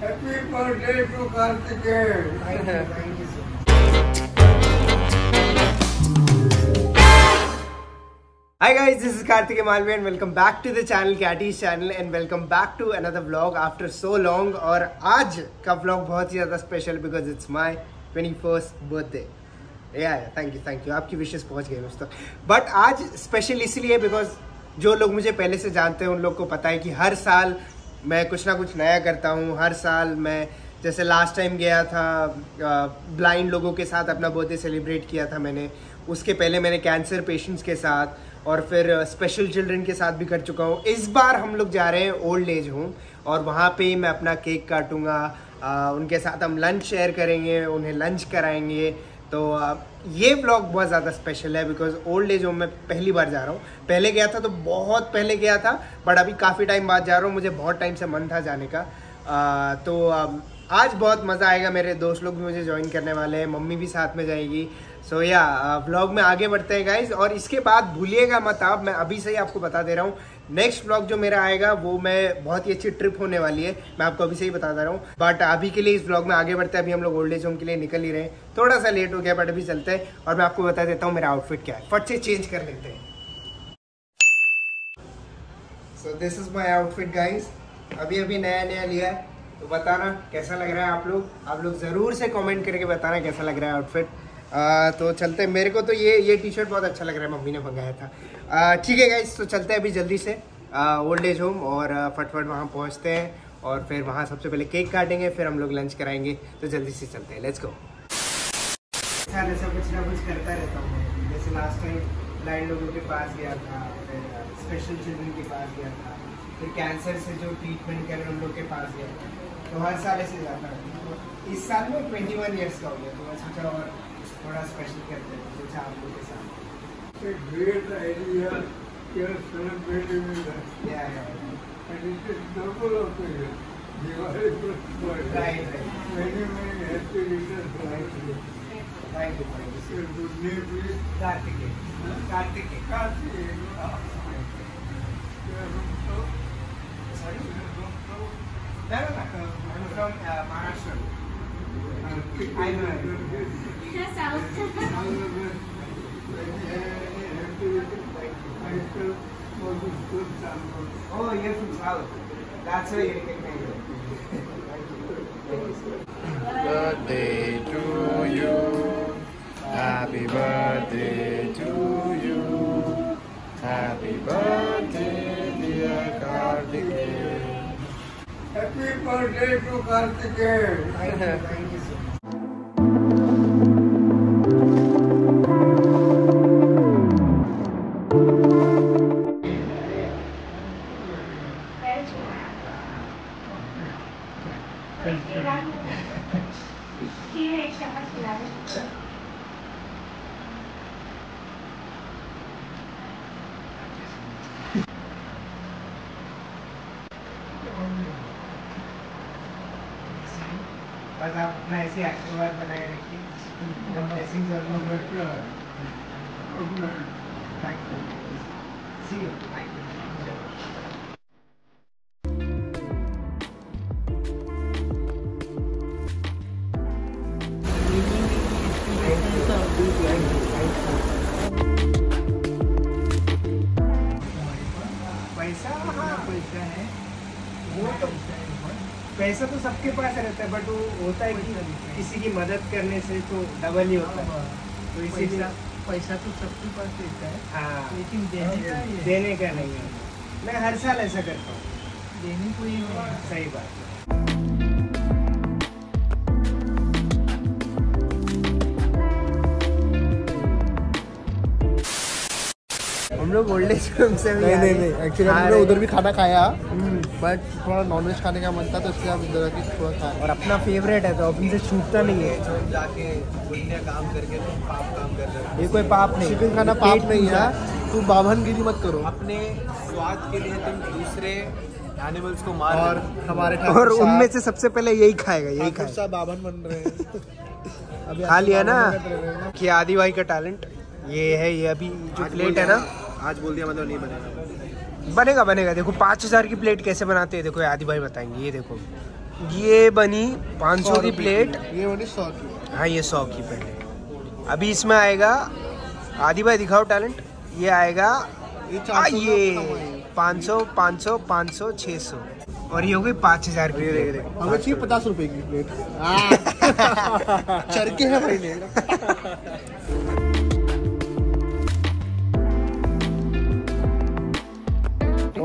Birthday you so much. Hi guys, this is Karthik Malvi and welcome back to the channel Catty's channel and welcome back to another vlog after so long और आज का vlog बहुत ही ज़्यादा because it's my twenty first birthday या thank you thank you आपकी विशेष पहुँच गई तक बट आज स्पेशल इसलिए बिकॉज़ जो लोग मुझे पहले से जानते हैं उन लोग को पता है कि हर साल मैं कुछ ना कुछ नया करता हूँ। हर साल मैं, जैसे लास्ट टाइम गया था ब्लाइंड लोगों के साथ अपना बर्थडे सेलिब्रेट किया था मैंने। उसके पहले मैंने कैंसर पेशेंट्स के साथ और फिर स्पेशल चिल्ड्रन के साथ भी कर चुका हूँ। इस बार हम लोग जा रहे हैं ओल्ड एज होम और वहाँ पे मैं अपना केक काटूँगा। उनके साथ हम लंच शेयर करेंगे, उन्हें लंच कराएँगे। तो ये ब्लॉग बहुत ज़्यादा स्पेशल है बिकॉज़ ओल्ड एज होम में पहली बार जा रहा हूँ। पहले गया था तो बहुत पहले गया था बट अभी काफ़ी टाइम बाद जा रहा हूँ मुझे बहुत टाइम से मन था जाने का। आ, तो आज बहुत मज़ा आएगा मेरे दोस्त लोग भी मुझे ज्वाइन करने वाले हैं मम्मी भी साथ में जाएगी। सो या व्लॉग में आगे बढ़ते हैं गाइज़ और इसके बाद भूलिएगा मत आप, मैं अभी से ही आपको बता दे रहा हूँ। नेक्स्ट व्लॉग जो मेरा आएगा, वो मैं बहुत ही अच्छी ट्रिप होने वाली है। मैं आपको अभी से ही बता दे रहा हूँ। बट अभी के लिए इस व्लॉग में आगे बढ़ते हैं, अभी हम लोग ओल्ड एज होम के लिए निकल ही रहे हैं। थोड़ा सा लेट हो गया बट अभी चलते हैं। और मैं आपको बता देता हूँ, मेरा आउटफिट क्या है। फट से चेंज कर लेते हैं। So this is my outfit guys अभी अभी नया नया लिया है। तो बताना कैसा लग रहा है आप लोग? आप लोग ज़रूर से कमेंट करके बताना कैसा लग रहा है आउटफिट तो चलते हैं। मेरे को तो ये ये टी शर्ट बहुत अच्छा लग रहा है, मम्मी ने मंगाया था। ठीक है गाइज़ तो चलते हैं अभी जल्दी से। ओल्ड एज होम और फटफट वहाँ पहुँचते हैं और फिर वहाँ सबसे पहले केक काटेंगे, फिर हम लोग लंच कराएँगे। तो जल्दी से चलते हैं। लेट्स गो ऐसा कुछ ना कुछ करता रहता हूँ। जैसे लास्ट टाइम ब्लाइंड लोगों के पास गया था, फिर स्पेशल चिल्ड्रन के पास गया था, फिर कैंसर से जो ट्रीटमेंट कर रहे हैं उन लोग के पास गया था। तो हर साल ऐसे जाता हूँ। इस साल में ट्वेंटी वन ईयर्स का हो गया तो मैं सोचा और थोड़ा स्पेशल करते हैं सोचा आप लोग के साथ A great idea. You're celebrating with us. या या And it is double of the year. Diwali plus birthday. Right right Many, many happy returns to you. Thank you thank you Your good name, please. Kartikeya Kartikeya Kartikeyan. You are from South? Sorry You are from South? No, no, no. I'm from uh, Maharashtra. Um, I know. oh, you're from South. That's why you can make it. Birthday to you. Happy birthday to you. Happy birthday, dear Karthikeyan. Happy birthday to Karthikeyan. Thank you, thank you so much. बस आप अपना ऐसे आशीर्वाद बनाए रखिए हम blessings ज़रूर Better. Okay. Thank you. See you. पैसा हाँ पैसा है। वो तो पैसा तो सबके पास रहता है बट वो होता है कि किसी की मदद करने से तो डबल ही होता है। तो इसीलिए पैसा तो सबके पास रहता है हाँ। लेकिन देने का देने का नहीं है। मैं हर साल ऐसा करता हूँ। देने को है। सही बात है। हम लोग ओल्ड एज होम से भी नहीं नहीं नहीं एक्चुअली हमने उधर भी खाना खाया। हम्म, बट थोड़ा नॉनवेज खाने का मन था तो इसलिए हम इधर आके थोड़ा खाया। और अपना फेवरेट है तो अपन से छूटता नहीं है। जाके पुण्य काम करके तुम पाप काम कर रहे हो। ये कोई पाप नहीं। चिकन खाना पाप नहीं है। तू बाभनगिरी मत करो। अपने स्वाद के लिए तुम दूसरे एनिमल्स को मार और हमारे और उनमें से सबसे पहले यही खाएगा यही खाएगा। बाभन बन रहे हैं। खा लिया ना। कि आदि भाई का टैलेंट ये है ये अभी जो प्लेट है ना। आज बोल दिया मतलब नहीं बनेगा। बनेगा बनेगा। देखो पाँच हज़ार की प्लेट कैसे बनाते हैं? देखो आदि भाई बताएँगे। ये देखो ये बनी 500 की प्लेट ये वाली सौ की। हाँ ये सौ की पहले अभी इसमें आएगा आदि भाई दिखाओ टैलेंट ये आएगा ये आ। पाँच सौ पाँच सौ पाँच सौ छः सौ। और ये हो गई पाँच हज़ार की। हमें चाहिए पचास रुपए की प्लेट हाँ। चरके है भाई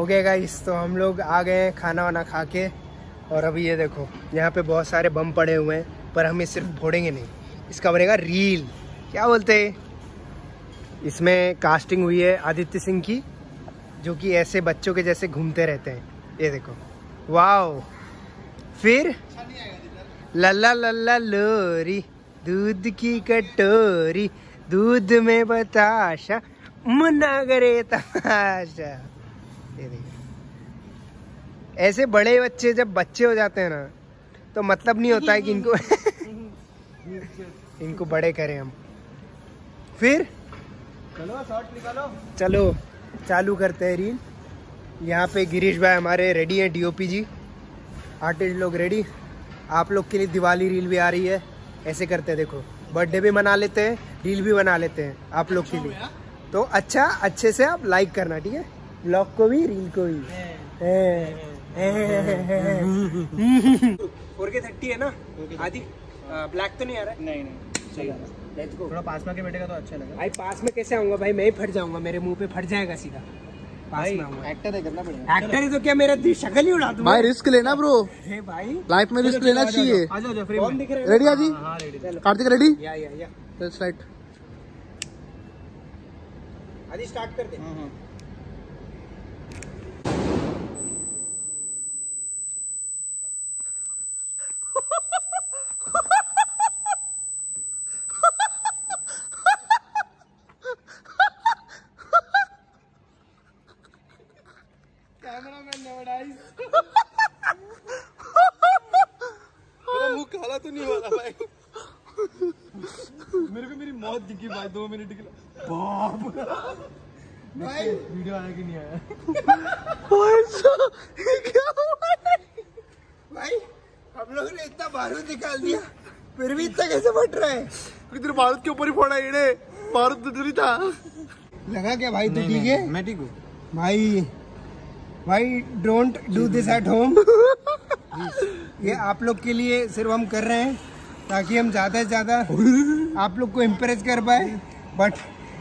गया गाइस तो हम लोग आ गए हैं खाना वाना खा के और अभी ये देखो, यहाँ पे बहुत सारे बम पड़े हुए हैं, पर हम ये सिर्फ़ फोड़ेंगे नहीं। इसका बनेगा रील क्या बोलते हैं? इसमें कास्टिंग हुई है आदित्य सिंह की, जो कि ऐसे बच्चों के जैसे घूमते रहते हैं। ये देखो। वाओ फिर लल्ला लल्ला लोरी, दूध की कटोरी, दूध में बताशा, मुन्ना करे तमाशा ये देखिए ऐसे बड़े बच्चे जब बच्चे हो जाते हैं ना तो मतलब नहीं होता है कि इनको इनको बड़े करें हम। फिर? चलो शॉर्ट निकालो। चलो चालू करते हैं रील यहाँ पे गिरीश भाई हमारे रेडी हैं डीओपी जी। आर्टिस्ट लोग रेडी आप लोग के लिए दिवाली रील भी आ रही है। ऐसे करते हैं देखो। बर्थडे भी मना लेते हैं रील भी बना लेते हैं आप लोग के लिए। तो अच्छा अच्छे से आप लाइक करना ठीक है? ब्लॉग को भी रील को भी। फोर के थर्टी है ना? आदि? ब्लैक तो नहीं आ रहा है? नहीं नहीं। सही लेट्स गो थोड़ा पास में आके बैठेगा तो अच्छा लगेगा। भाई पास में कैसे आऊँगा भाई? मैं ही फट जाऊँगा मेरे मुँह पे फट जाएगा सीधा। पास में आऊँगा। एक्टर है करना पड़ेगा। एक्टर ही तो क्या मेरा शक्ल ही उड़ा दूँगा भाई रिस्क लेना ब्रो हे भाई। लाइफ में रिस्क लेना चाहिए। आ है? रेडी आजी हाँ कार्तिक रेडी या या या। आदि स्टार्ट कर दे मेरा मुँह काला तो नहीं हो रहा भाई को दिखी भाई दो मिनट के लिए। भाई। वीडियो आया कि नहीं आया? भाई क्या भाई हम लोग ने इतना बारूद निकाल दिया फिर भी इतना कैसे फट रहा है? इधर भारत के ऊपर ही फोड़ा इन्हें। भारत तो दूरी था। लगा क्या भाई तू ठीक है? मैं ठीक हूँ। भाई भाई don't do this at home ये आप लोग के लिए सिर्फ़ हम कर रहे हैं। ताकि हम ज़्यादा से ज़्यादा आप लोग को इम्प्रेस कर पाए। बट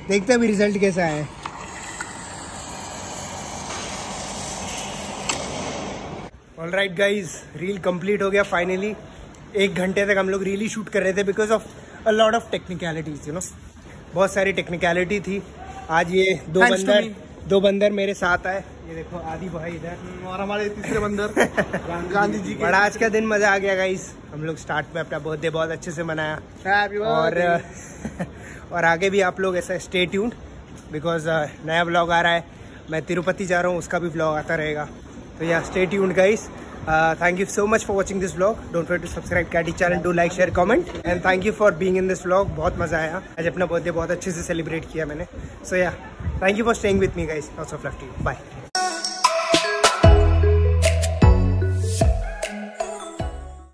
देखते हैं अभी रिज़ल्ट कैसा है। All right guys reel complete हो गया फाइनली एक घंटे तक हम लोग रील ही शूट कर रहे थे because of a lot of technicalities you know बहुत सारी टेक्निकलिटी थी। आज ये दो बंदर. दो बंदर मेरे साथ आए। ये देखो आदि भाई इधर। और हमारे तीसरे बंदर गांधी जी के। बड़ा आज का दिन मज़ा आ गया गाइस हम लोग स्टार्ट में अपना बर्थडे बहुत अच्छे से मनाया। और और आगे भी आप लोग ऐसा स्टे ट्यून्ड बिकॉज़ नया ब्लॉग आ रहा है। मैं तिरुपति जा रहा हूँ उसका भी ब्लॉग आता रहेगा। तो यहाँ stay tuned guys thank you so much for watching this blog don't for to subscribe Katie channel do like share comment and thank you for being in this blog बहुत मज़ा आया। आज अपना बर्थडे बहुत अच्छे से सेलिब्रेट किया मैंने। सो या Thank you for staying with me guys. Lots of love to you. Bye.